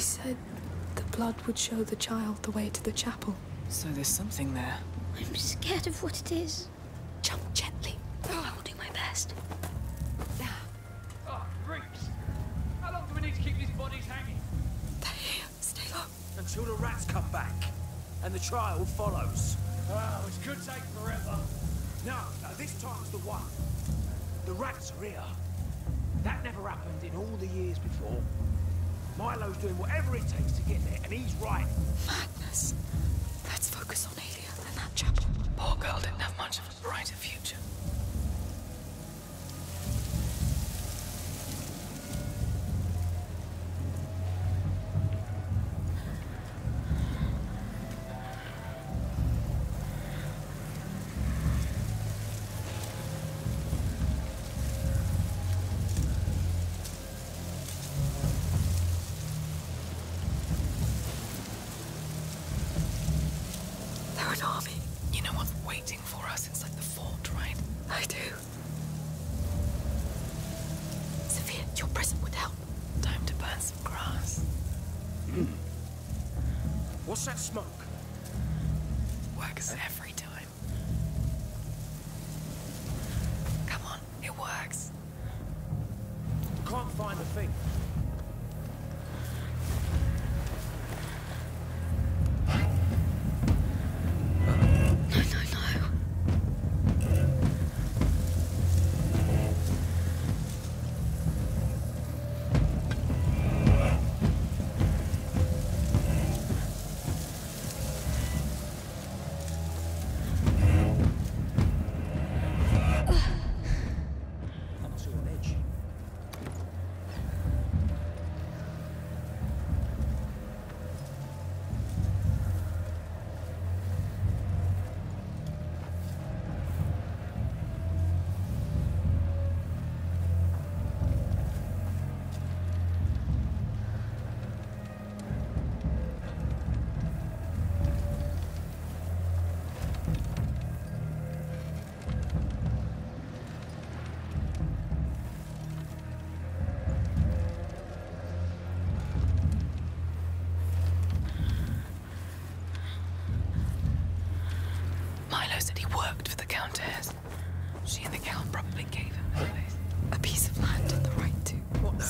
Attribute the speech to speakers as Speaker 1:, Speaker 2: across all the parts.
Speaker 1: He said the blood would show the child the way to the chapel.
Speaker 2: So there's something there.
Speaker 3: I'm scared of what it is.
Speaker 1: Jump gently.
Speaker 3: Oh, I will do my best.
Speaker 4: Oh, ah, reeks! How long do we need to keep these bodies hanging?
Speaker 1: They're here. Stay low.
Speaker 5: Until the rats come back. And the trial follows.
Speaker 4: Oh, it could take forever.
Speaker 5: No, no, this time's the one. The rats are here. That never happened in all the years before. Milo's doing whatever it takes to get there, and he's right.
Speaker 1: Madness. Let's focus on Aelia and that chapel.
Speaker 2: Poor girl didn't have much of a brighter future. What's
Speaker 5: that smoke?
Speaker 2: He worked for the Countess. She and the Count probably gave him.
Speaker 1: A piece of land and the right to
Speaker 5: What the-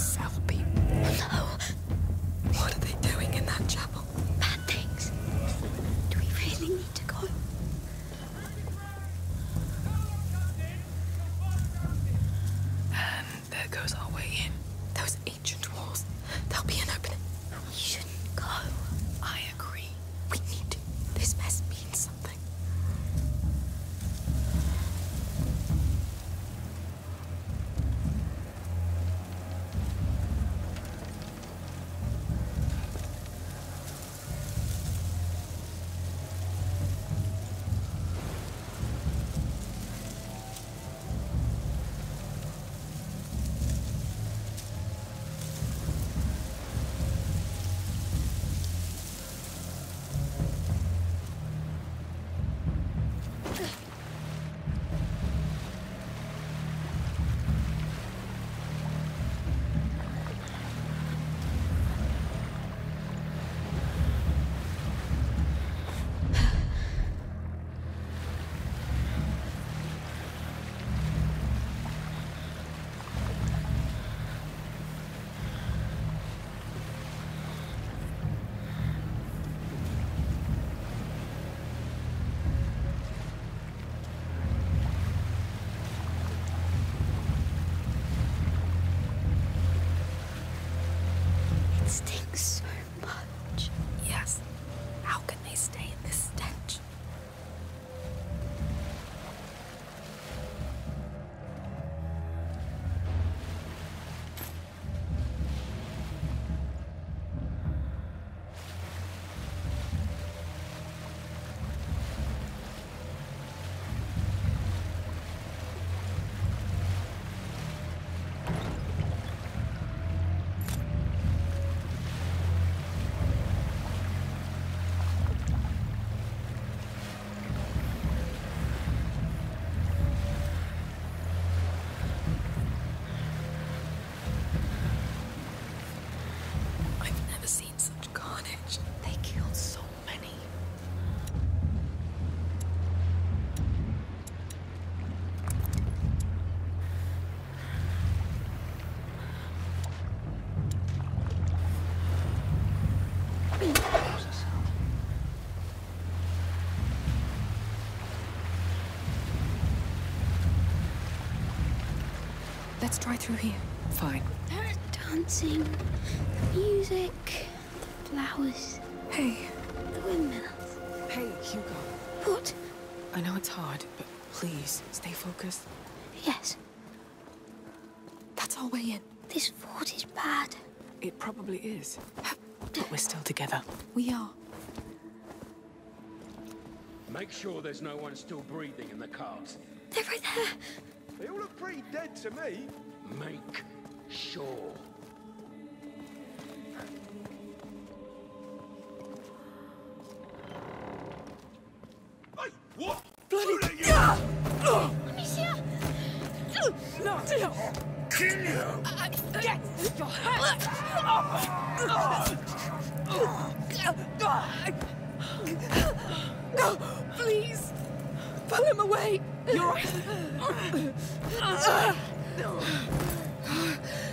Speaker 1: try through here.
Speaker 2: Fine.
Speaker 3: Dancing, the music, the flowers,
Speaker 1: Hey,
Speaker 3: the windmills.
Speaker 2: Hey, Hugo.
Speaker 3: What?
Speaker 2: I know it's hard, but please stay focused.
Speaker 3: Yes,
Speaker 1: that's our way in.
Speaker 3: this fort is bad.
Speaker 2: It probably is. But we're still together.
Speaker 1: We are.
Speaker 5: Make sure there's no one still breathing in the cars.
Speaker 3: They're right there.
Speaker 5: They all look pretty dead to me. Make sure. Hey, what? Bloody
Speaker 3: Amicia!
Speaker 2: No!
Speaker 5: Kill you!
Speaker 2: Get your hands
Speaker 1: No, please. Pull him away.
Speaker 2: You're right.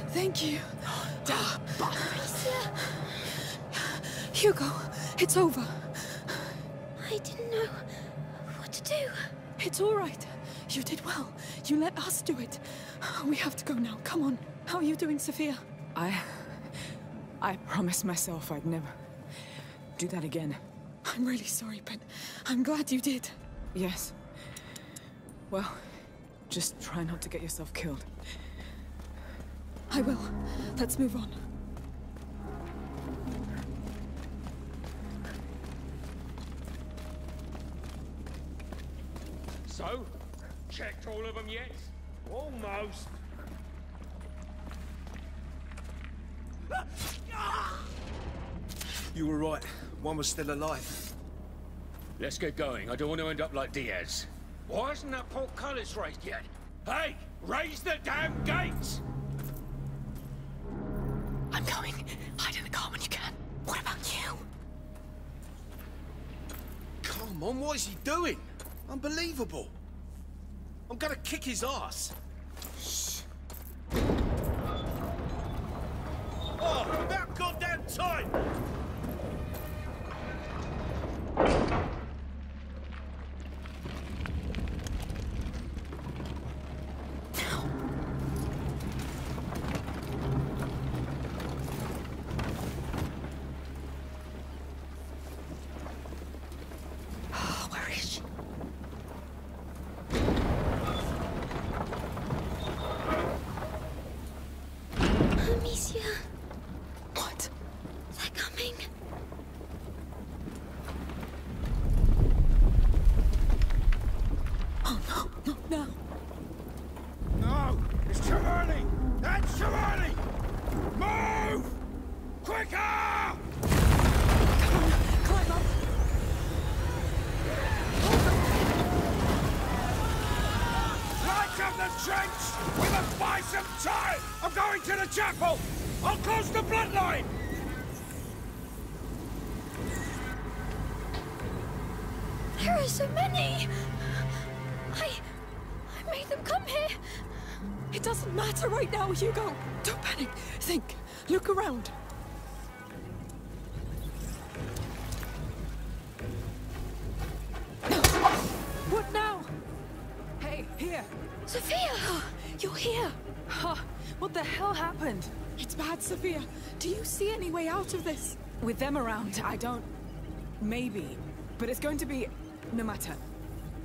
Speaker 1: Thank you. Hugo, it's over.
Speaker 3: I didn't know what to do.
Speaker 1: It's all right. You did well. You let us do it. We have to go now. Come on. How are you doing, Sophia?
Speaker 2: I... I promised myself I'd never do that again.
Speaker 1: I'm really sorry, but I'm glad you did.
Speaker 2: Yes. Well, just try not to get yourself killed.
Speaker 1: I will. Let's move on.
Speaker 5: So, checked all of them yet? Almost.
Speaker 6: You were right. One was still alive.
Speaker 5: Let's get going. I don't want to end up like Diaz. Why isn't that portcullis raised yet? Hey, raise the damn gates!
Speaker 2: I'm coming. Hide in the car when you can.
Speaker 1: What about you?
Speaker 6: Come on, what is he doing? Unbelievable. I'm gonna kick his ass. Oh, about goddamn time!
Speaker 1: Oh, where is she?
Speaker 3: Amicia,
Speaker 1: What?
Speaker 3: they're coming.
Speaker 1: Oh, no, not now.
Speaker 5: No! It's too early! That's too early! Move! Quicker!
Speaker 1: Climb up.
Speaker 5: Light up the trench! We must buy some time! I'm going to the chapel! I'll close the bloodline!
Speaker 3: There are so many! I... I made them come here!
Speaker 1: It doesn't matter right now, Hugo. Don't panic. Think. Look around. What now?
Speaker 2: Hey, here!
Speaker 3: Sophia!
Speaker 1: You're here.
Speaker 2: Huh, what the hell happened?
Speaker 1: It's bad, Sophia. Do you see any way out of this?
Speaker 2: With them around, I don't... Maybe. But it's going to be... no matter.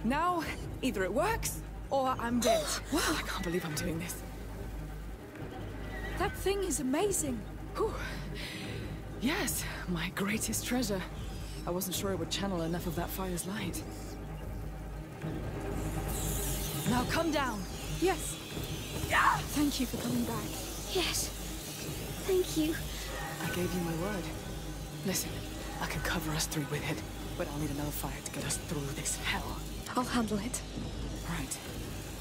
Speaker 2: Now, either it works, or I'm dead. wow, I can't believe I'm doing this.
Speaker 1: That thing is amazing.
Speaker 2: Whew. Yes, my greatest treasure. I wasn't sure it would channel enough of that fire's light. Now come down.
Speaker 1: Yes. Thank you for coming back.
Speaker 3: Yes. Thank you.
Speaker 2: I gave you my word. Listen, I can cover us three with it, but I'll need another fire to get us through this hell.
Speaker 1: I'll handle it.
Speaker 2: Right.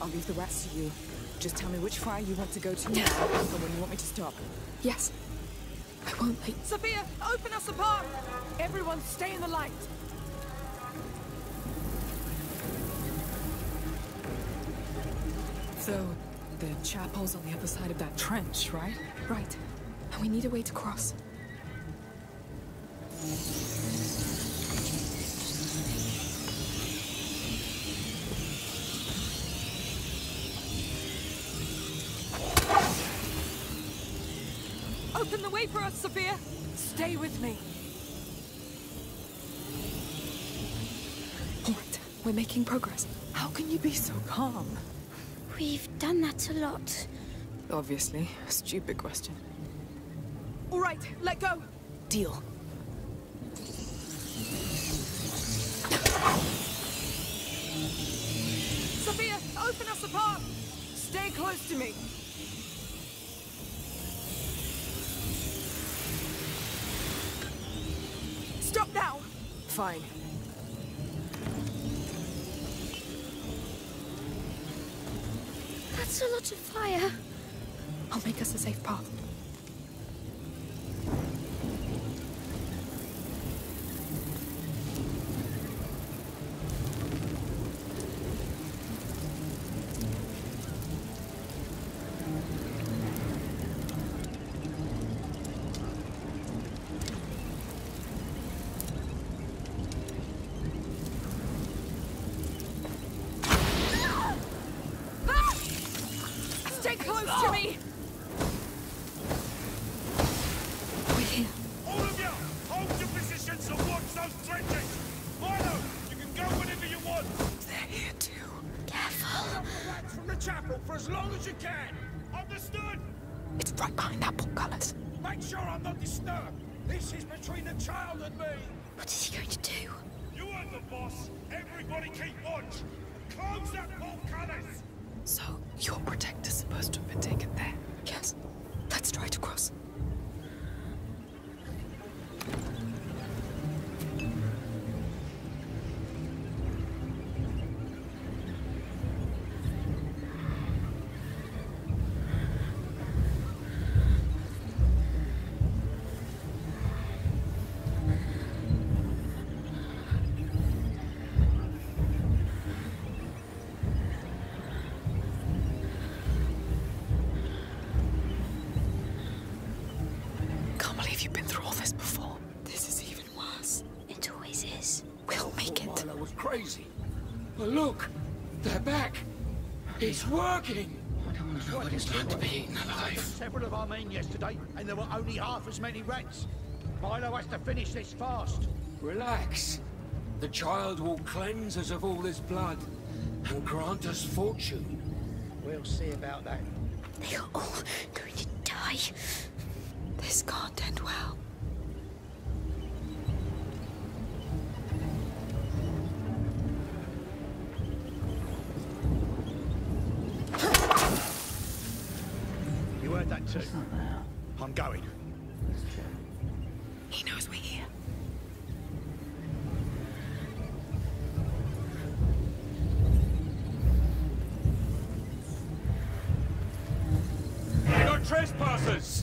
Speaker 2: I'll leave the rest to you. Just tell me which fire you want to go to now, and when you want me to stop.
Speaker 1: Yes. I won't wait.
Speaker 2: Sophia, open us apart! Everyone stay in the light! So, the chapel's on the other side of that trench, right?
Speaker 1: Right. And we need a way to cross.
Speaker 2: Open the way for us, Sophia! Stay with me!
Speaker 7: Alright, we're making progress.
Speaker 2: How can you be so calm?
Speaker 3: We've done that a lot.
Speaker 2: Obviously. Stupid question. All right, let go. Deal. Sophia, open us apart. Stay close to me. Stop now. Fine.
Speaker 3: There's a lot of fire.
Speaker 7: I'll make us a safe path.
Speaker 4: was crazy. But look, they're back. It's working.
Speaker 8: I don't want to know what, what it's like to be eaten alive.
Speaker 9: Several of our men yesterday, and there were only half as many rats. Milo has to finish this fast.
Speaker 4: Relax. The child will cleanse us of all this blood and grant us fortune.
Speaker 9: We'll see about that.
Speaker 3: They are all going to die.
Speaker 7: This can't end well.
Speaker 9: asses!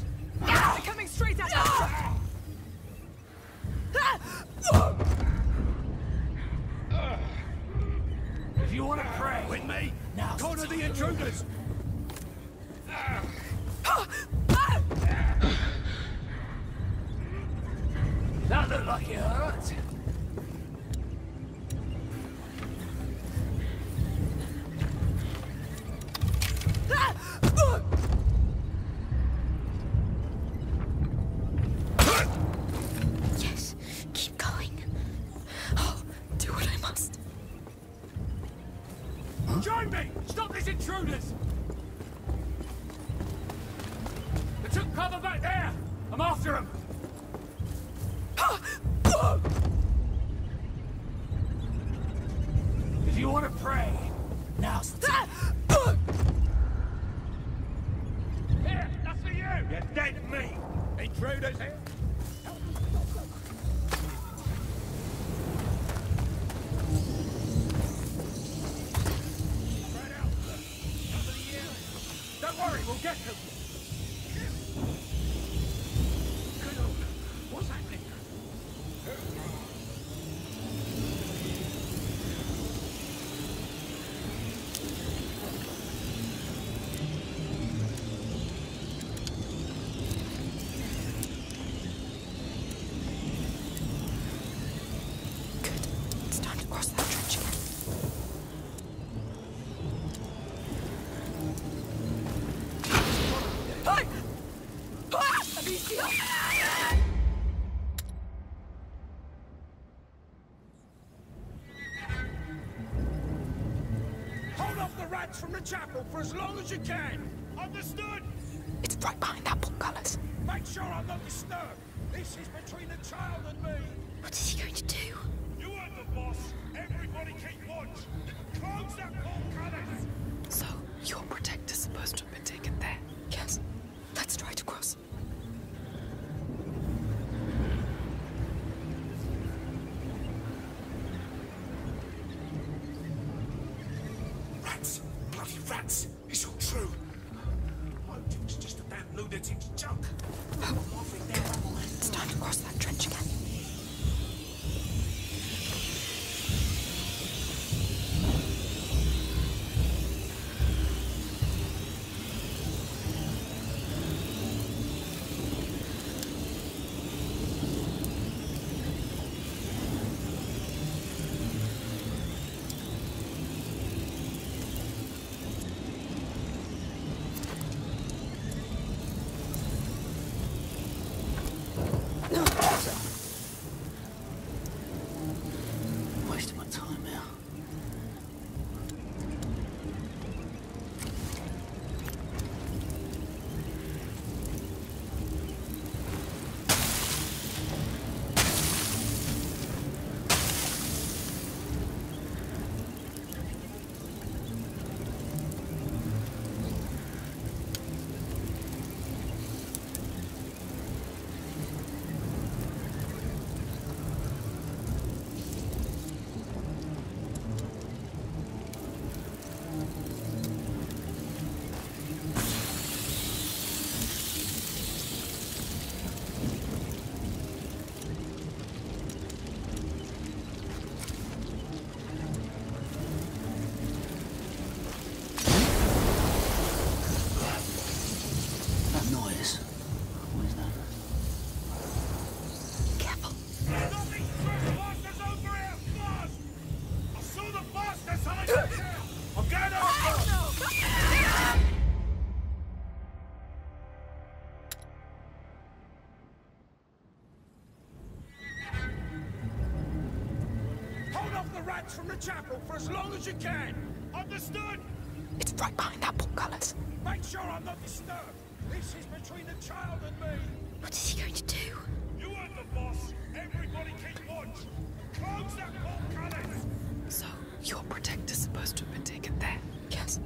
Speaker 9: From for as long as you can.
Speaker 7: Understood?
Speaker 1: It's right behind that portcullis.
Speaker 9: Make sure I'm not disturbed. This is between the child and me.
Speaker 3: What is he going to do?
Speaker 7: You are the boss. Everybody keep watch. Close that portcullis.
Speaker 1: So, your protector's supposed to have been taken there? Yes. Let's try to cross.
Speaker 6: Rats
Speaker 9: from the chapel for as long as you can.
Speaker 7: Understood?
Speaker 1: It's right behind that portcullis.
Speaker 9: Make sure I'm not disturbed. This is between the child and me.
Speaker 3: What is he going to do?
Speaker 7: You are the boss. Everybody keep watch. Close that portcullis.
Speaker 1: So, your protector's supposed to have been taken there? Yes.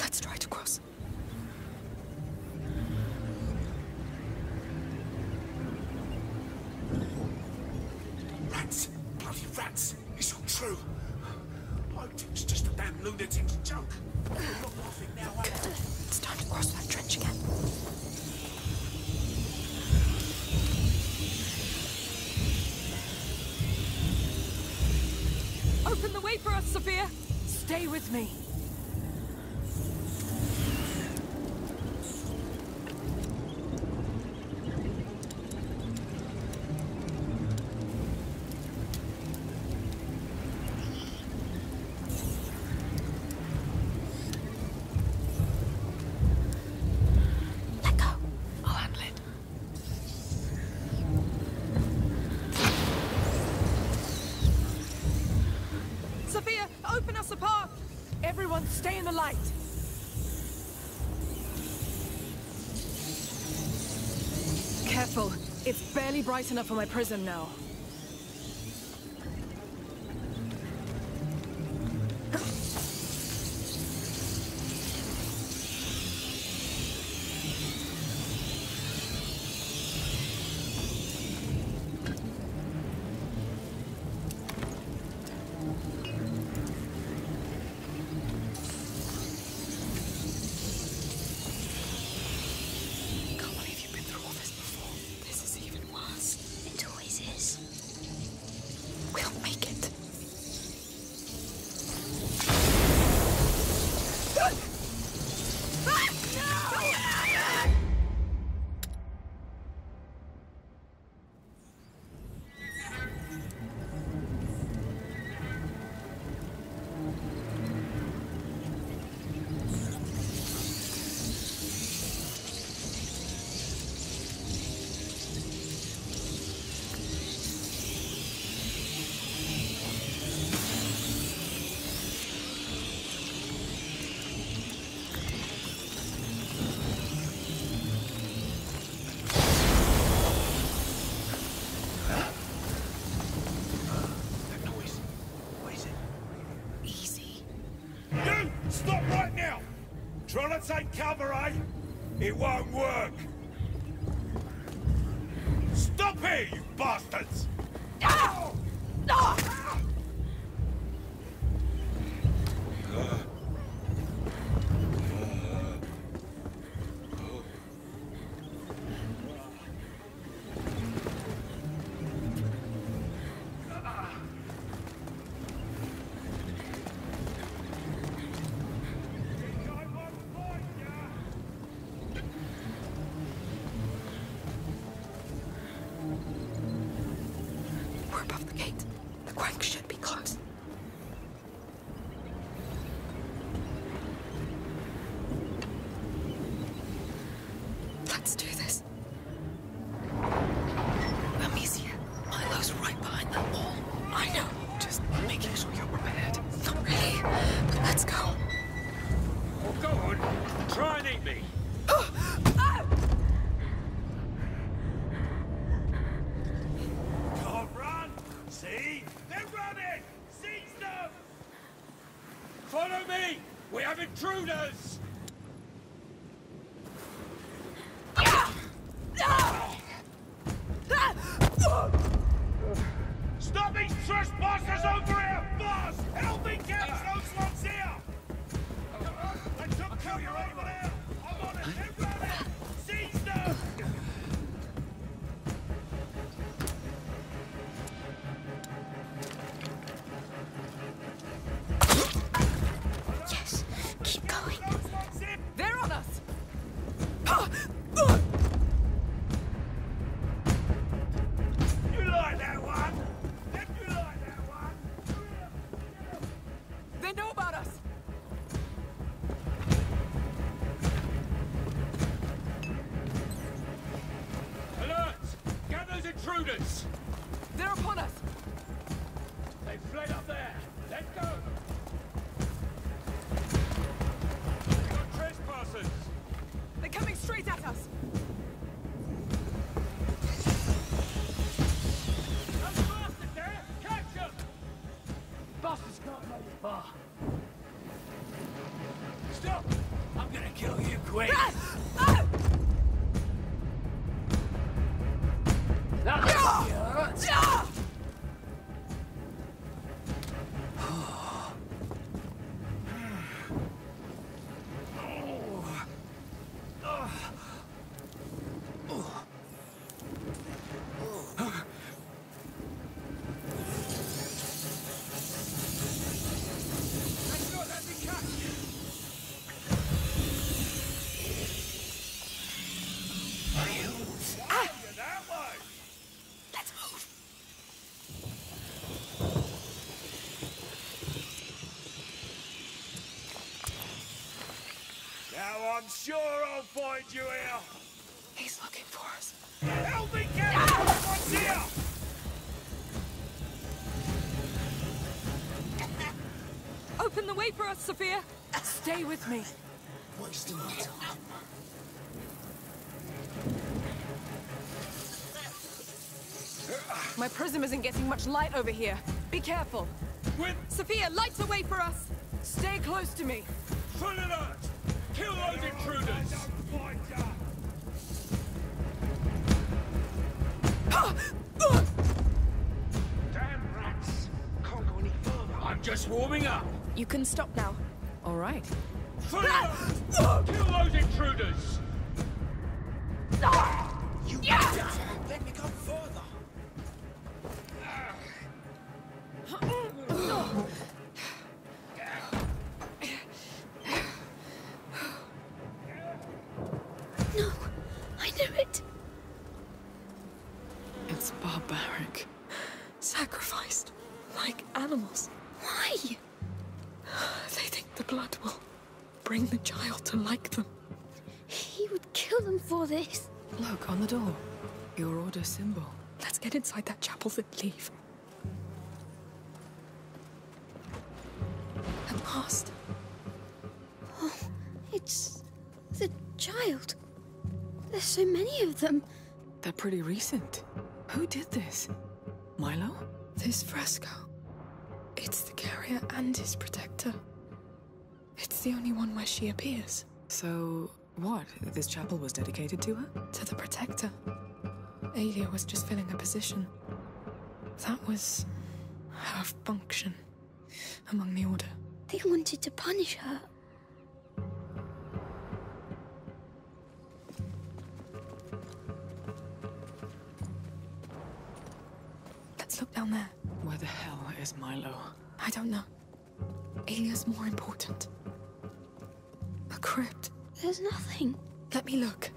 Speaker 1: Let's try to cross.
Speaker 2: Open us a path! Everyone, stay in the light! Careful. It's barely bright enough for my prism now.
Speaker 7: Won't work.
Speaker 4: Me.
Speaker 7: Find you here!
Speaker 1: He's looking for us.
Speaker 7: Help me get those ones here!
Speaker 2: Open the way for us, Sophia! Stay with me.
Speaker 10: Wasting my time.
Speaker 2: My prism isn't getting much light over here. Be careful.
Speaker 4: With
Speaker 2: Sophia, lights a way for us! Stay close to me.
Speaker 4: full alert! Kill those intruders!
Speaker 7: Find ya! Damn rats! Can't go any further.
Speaker 4: I'm just warming up!
Speaker 2: You can stop now. All right.
Speaker 4: Kill those intruders!
Speaker 1: Inside that chapel then leave. At last.
Speaker 3: Oh, it's the child. There's so many of them.
Speaker 1: They're pretty recent. Who did this? Milo? This fresco. It's the carrier and his protector. It's the only one where she appears.
Speaker 2: So, what? This chapel was dedicated to her?
Speaker 1: To the Protector. Aelia was just filling a position. That was her function among the Order.
Speaker 3: They wanted to punish her.
Speaker 1: Let's look down there.
Speaker 2: Where the hell is Milo?
Speaker 1: I don't know. Aelia's more important. A crypt.
Speaker 3: There's nothing.
Speaker 1: Let me look.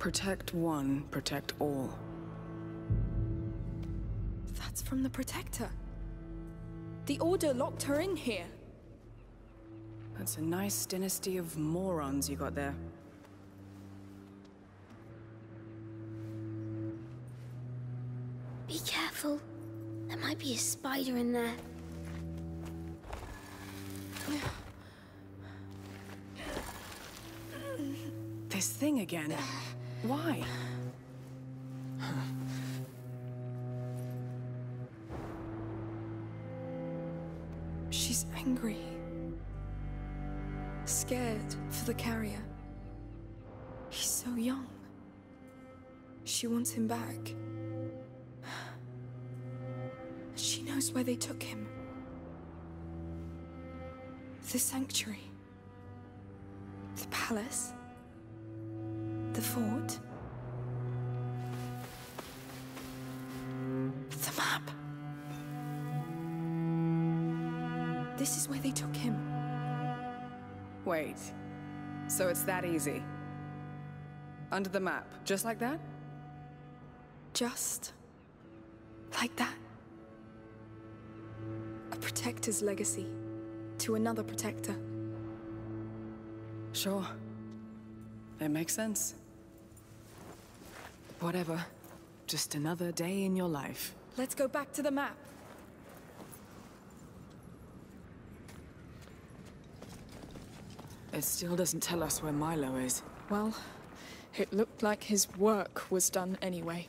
Speaker 2: Protect one, protect all.
Speaker 1: That's from the Protector. The Order locked her in here.
Speaker 2: That's a nice dynasty of morons you got there.
Speaker 3: Be careful. There might be a spider in there.
Speaker 2: This thing again. Why?
Speaker 1: She's angry. Scared for the carrier. He's so young. She wants him back. She knows where they took him. The sanctuary. The palace. The fort. The map. This is where they took him.
Speaker 2: Wait. So it's that easy? Under the map, just like that?
Speaker 1: Just like that. A protector's legacy to another protector.
Speaker 2: Sure. It makes sense. Whatever. Just another day in your life.
Speaker 1: Let's go back to the map.
Speaker 2: It still doesn't tell us where Milo is.
Speaker 1: Well, it looked like his work was done anyway.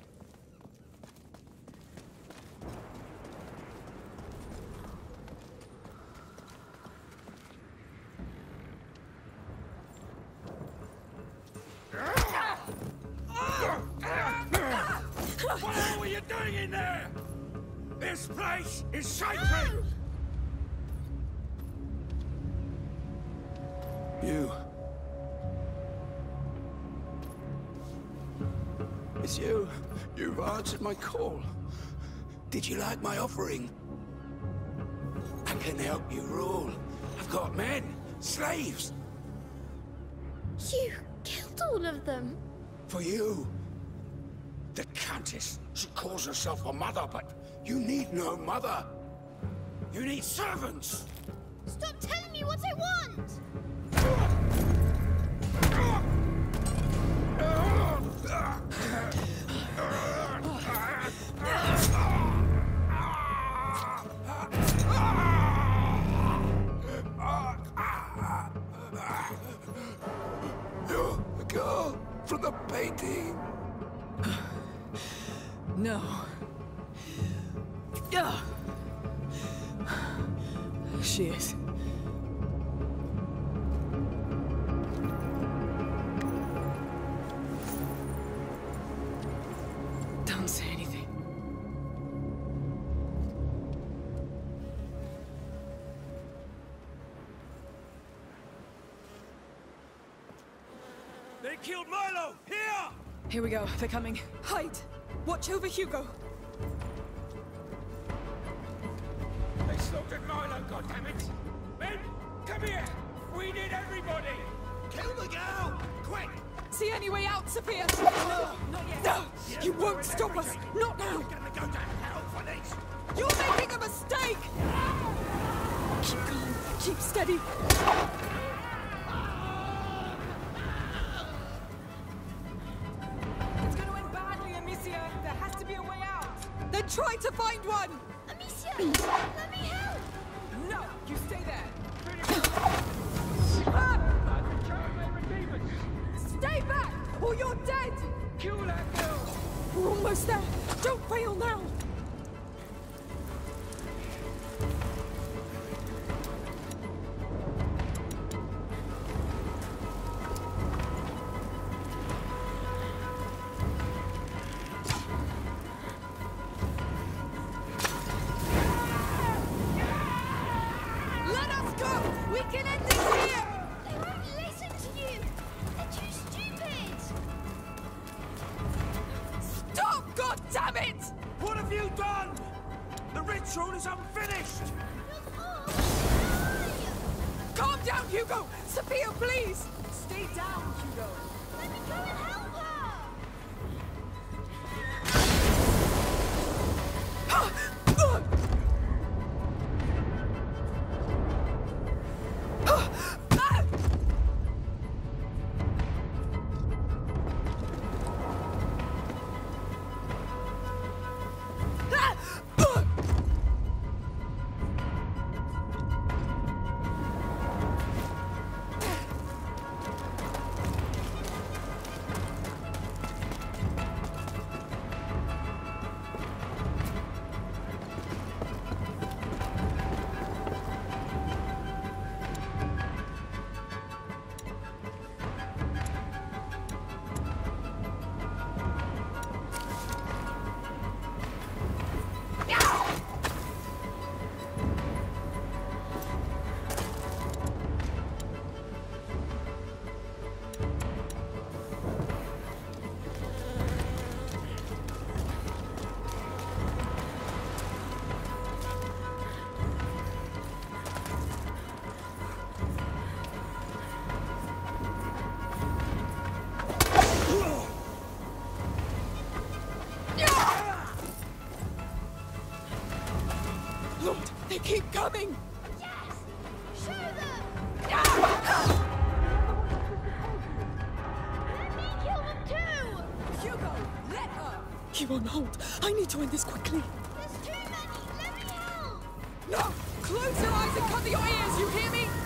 Speaker 3: Of them.
Speaker 7: for you. The Countess, she calls herself a mother, but you need no mother. You need servants.
Speaker 3: Stop telling me what I want!
Speaker 7: Ah! Ah! Ah!
Speaker 2: No. Yeah. She is. Don't say anything.
Speaker 9: They killed Milo! Here!
Speaker 2: Here we go. They're coming.
Speaker 1: Hide! Watch over Hugo!
Speaker 9: They slaughtered Milo, goddammit! Men, come here! We need everybody!
Speaker 7: Kill the girl! Quick!
Speaker 1: see any way out, Sophia? No, not yet. No, you won't stop us. Not now.
Speaker 9: Gonna go to hell for this!
Speaker 1: You're making a mistake. Keep calm. Keep steady. You on hold. I need to end this quickly.
Speaker 3: There's too many! Let me help!
Speaker 1: No! Close your eyes and cover your ears, you hear me?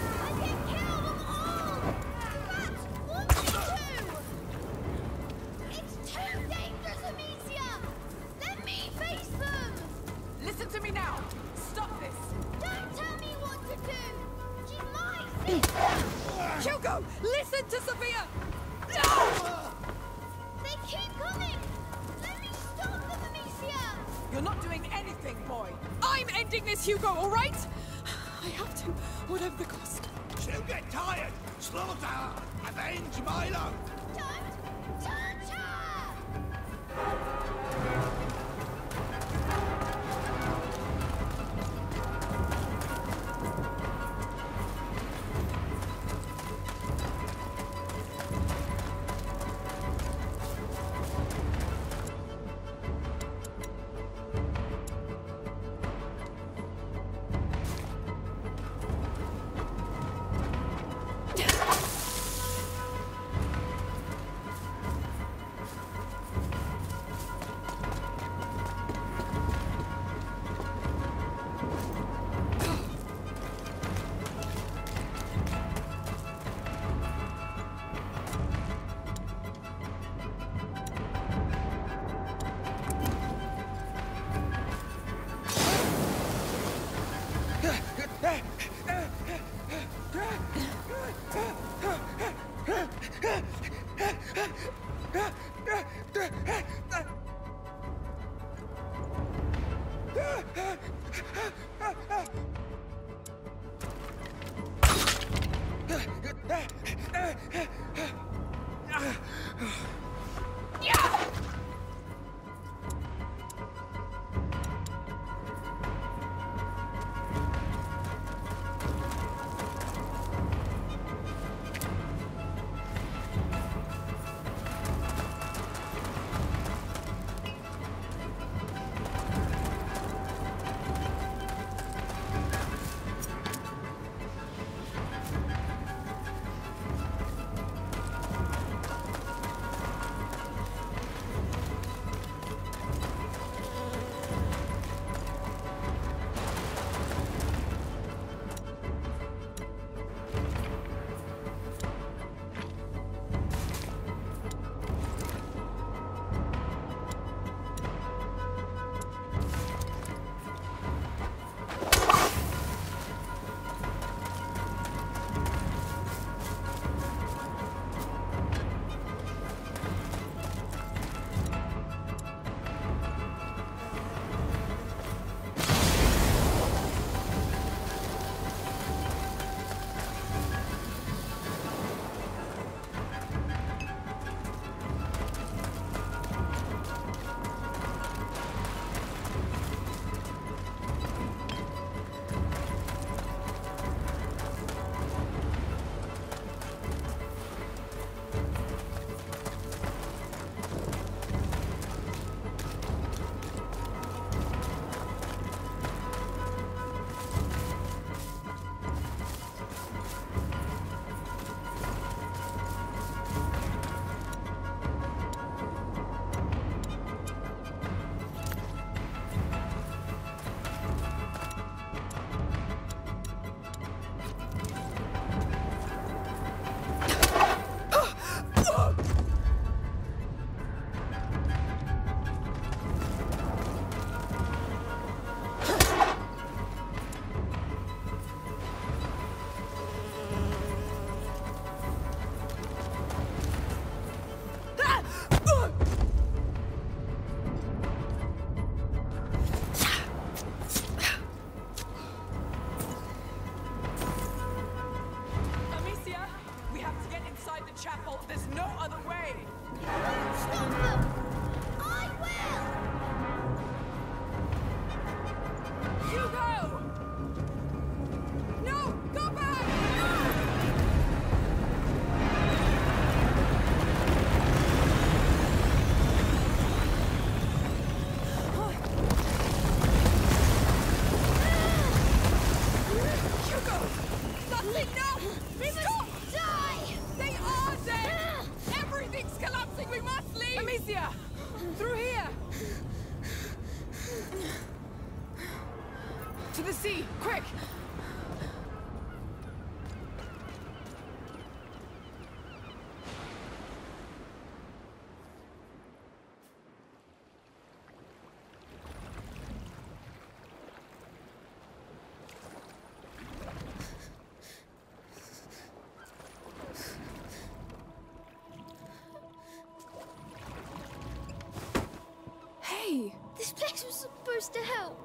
Speaker 1: This
Speaker 3: place was supposed to help.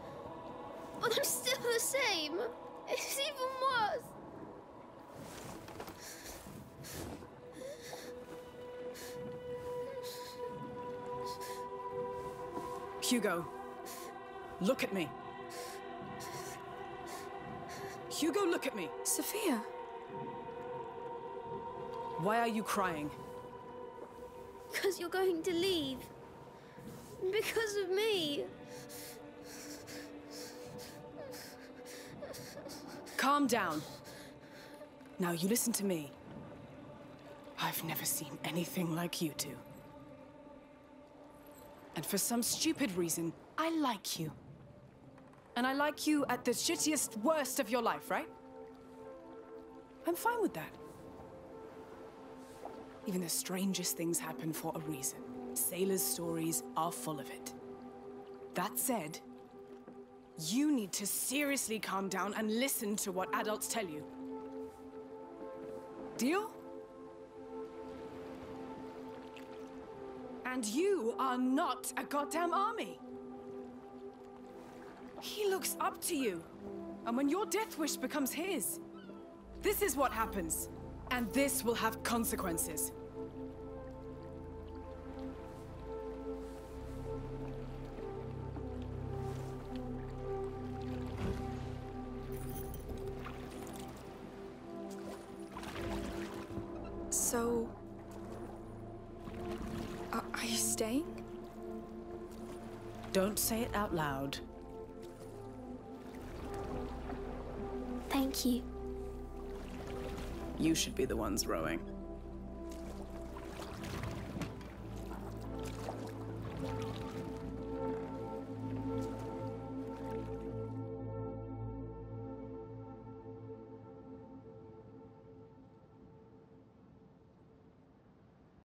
Speaker 3: But I'm still the same. It's even worse.
Speaker 2: Hugo, look at me. Hugo, look at me.
Speaker 11: Sophia!
Speaker 2: Why are you crying?
Speaker 3: Because you're going to leave. Because of me.
Speaker 2: Calm down. Now you listen to me. I've never seen anything like you two. And for some stupid reason, I like you. And I like you at the shittiest, worst of your life, right? I'm fine with that. Even the strangest things happen for a reason. Sailors' stories are full of it. That said, you need to seriously calm down and listen to what adults tell you. Deal? And you are not a goddamn army. He looks up to you. And when your death wish becomes his, this is what happens. And this will have consequences. Be the ones rowing.